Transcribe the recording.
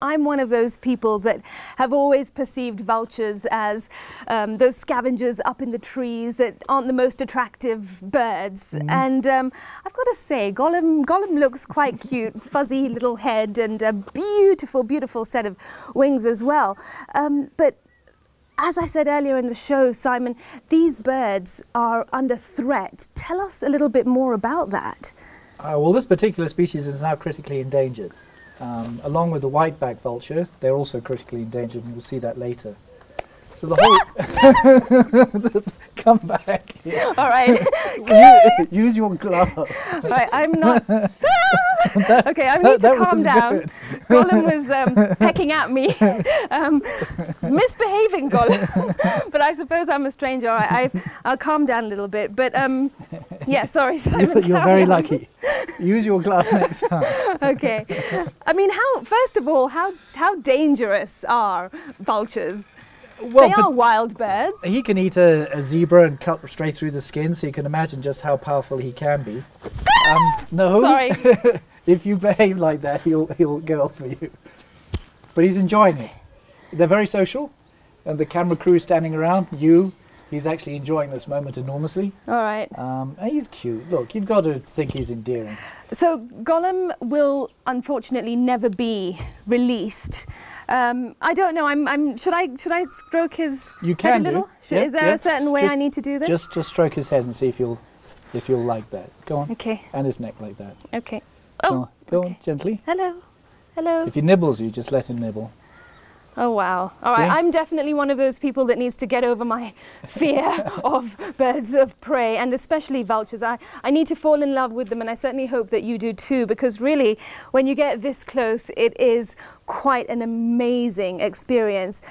I'm one of those people that have always perceived vultures as um, those scavengers up in the trees that aren't the most attractive birds. Mm. And um, I've got to say, Gollum, Gollum looks quite cute, fuzzy little head and a beautiful, beautiful set of wings as well. Um, but as I said earlier in the show, Simon, these birds are under threat. Tell us a little bit more about that. Uh, well, this particular species is now critically endangered. Um, along with the white-backed vulture, they're also critically endangered, and we'll see that later. So the whole come back. Here. All right. Use your glove. All right, I'm not. okay, I need to calm down. Good. Gollum was um, pecking at me, um, misbehaving Gollum. but I suppose I'm a stranger. I, will calm down a little bit. But um, yeah, sorry, Simon. You're, you're very on. lucky. Use your glove next time. okay. I mean, how? First of all, how how dangerous are vultures? Well, they are wild birds. He can eat a, a, zebra and cut straight through the skin, so you can imagine just how powerful he can be. Um, no. Sorry. if you behave like that, he'll he'll go for you. But he's enjoying it. They're very social, and the camera crew is standing around. You, he's actually enjoying this moment enormously. All right. Um, he's cute. Look, you've got to think he's endearing. So Gollum will unfortunately never be released. Um, I don't know. I'm, I'm. Should I? Should I stroke his you can head a little? Yep, is there yep. a certain way just, I need to do this? Just, just stroke his head and see if you'll, if you'll like that. Go on. Okay. And his neck like that. Okay. Oh. Go on, go okay. on gently. Hello. Hello. If he nibbles you, just let him nibble. Oh wow! Oh, All right, I'm definitely one of those people that needs to get over my fear of birds of prey, and especially vultures. I, I need to fall in love with them, and I certainly hope that you do too, because really, when you get this close, it is quite an amazing experience.